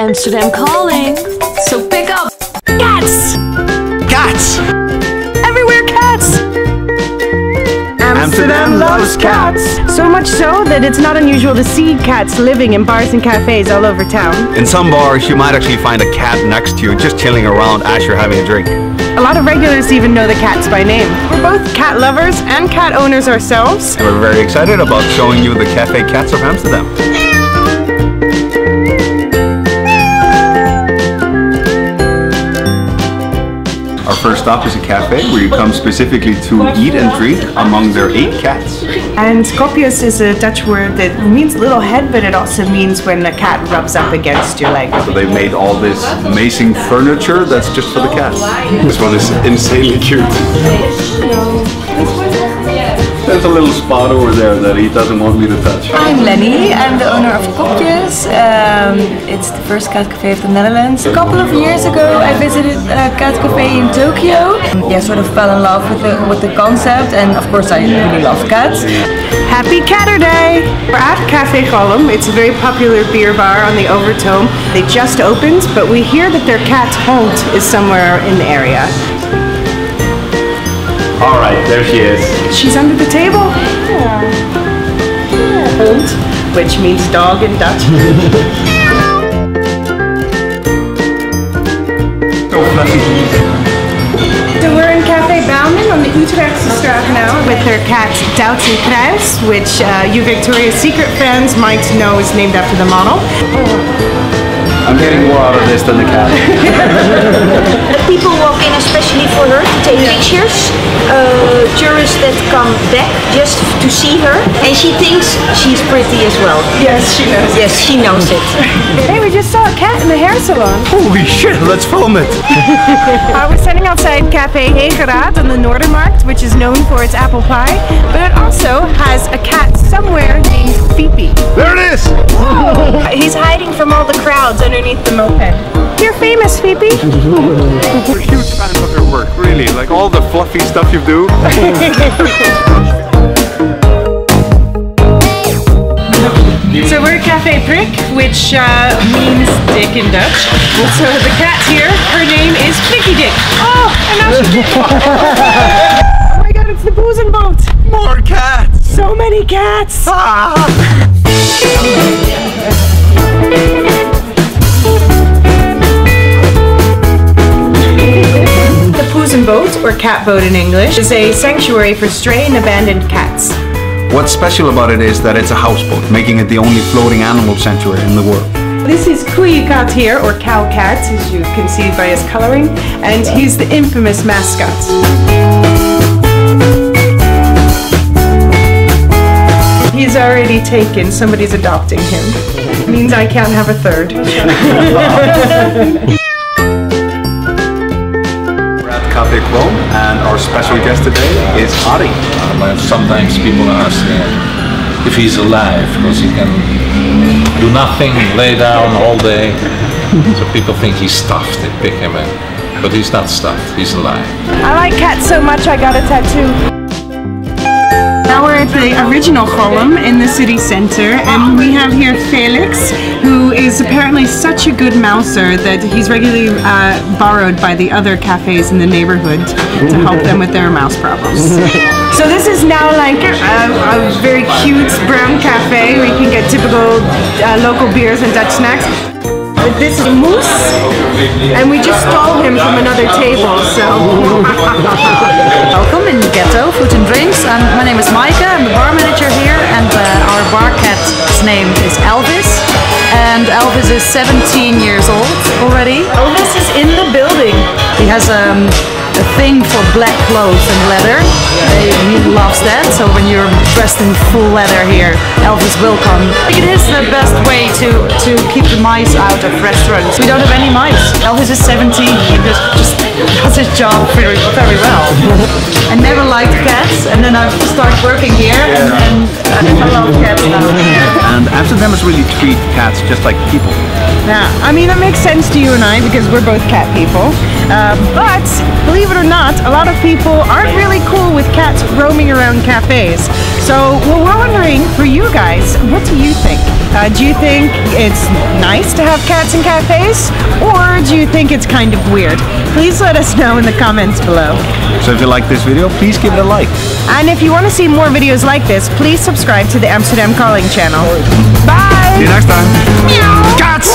Amsterdam calling. So pick up. Cats! Cats! Everywhere cats! Amsterdam loves cats! So much so that it's not unusual to see cats living in bars and cafes all over town. In some bars, you might actually find a cat next to you just chilling around as you're having a drink. A lot of regulars even know the cats by name. We're both cat lovers and cat owners ourselves. And we're very excited about showing you the Cafe Cats of Amsterdam. Stop is a cafe where you come specifically to eat and drink among their eight cats. And kopjes is a Dutch word that means little head, but it also means when a cat rubs up against your leg. So they've made all this amazing furniture that's just for the cats. This one is insanely cute. There's a little spot over there that he doesn't want me to touch. I'm Lenny. I'm the owner of Kopjes. Um, it's the first cat cafe of the Netherlands. A couple of years ago, I visited a cat cafe in Tokyo. Yeah, sort of fell in love with the with the concept, and of course, I really love cats. Happy Catter Day! We're at Cafe Gollem. It's a very popular beer bar on the Overtoom. They just opened, but we hear that their cat's Hond is somewhere in the area. All right, there she is. She's under the table. Hond, which means dog in Dutch. So fluffy. So we're in Cafe Bouwman on the Utrechtse straat now with their cat Doutzen Kroes, which uh, you Victoria's Secret fans might know is named after the model. I'm getting more out of this than the cat. People walk in especially for her to take pictures. Uh, tourists that come back just to see her, and she thinks she's pretty as well. Yes, she knows. Yes, she knows it. Hey, we just saw a cat in the hair salon. Holy shit, let's film it. Uh, we're standing outside Cafe Hegeraad on the Noordermarkt, which is known for its apple pie, but it also has a cat somewhere named Fifi. There it is. He's hiding from all the crowds underneath the moped. Famous, Fifi. We're huge fans of your work, really. Like all the fluffy stuff you do. So we're at Cafe Prik, which uh, means dick in Dutch. So the cat here, her name is Pricky Dick. Oh, and now she's Oh my god, it's the Boot. More cats. So many cats. The cat boat in English, is a sanctuary for stray and abandoned cats. What's special about it is that it's a houseboat, making it the only floating animal sanctuary in the world. This is Koeiekat here, or Cow Cat, as you can see by his coloring, and he's the infamous mascot. He's already taken, somebody's adopting him. Means I can't have a third. We're at Cafe Krom, and our special guest today is Ari. Uh, sometimes people ask uh, if he's alive because he can do nothing, lay down all day. so people think he's stuffed. They pick him in, but he's not stuffed. He's alive. I like cats so much I got a tattoo. Now we're at the original Gollem in the city center, and we have here Felix, who is apparently such a good mouser that he's regularly uh, borrowed by the other cafes in the neighborhood to help them with their mouse problems. So this is now like a, a very cute brown cafe where you can get typical uh, local beers and Dutch snacks. But This is Moose, and we just stole him from another table, so. Welcome in Getto Food uh, our bar cat's name is Elvis. And Elvis is 17 years old already. Elvis is in the building. He has um, a thing for black clothes and leather. Uh, he loves that. So when you're dressed in full leather here, Elvis will come. It is the best way to, to keep the mice out of restaurants. We don't have any mice. Elvis is 17. He just, just does his job very, very well. I never liked cats, and then I started working here, and, and I love cats now. And Amsterdamers really treat cats just like people. Yeah, I mean, that makes sense to you and I because we're both cat people. Uh, but believe it or not, a lot of people aren't really cool with cats roaming around cafes. So, well, we're wondering for you guys, what do you think? Uh, do you think it's nice to have cats in cafes, or do you think it's kind of weird? Please let us know in the comments below. So if you like this video, please give it a like. And if you want to see more videos like this, please subscribe to the Amsterdam Calling channel. Bye! See you next time. Cat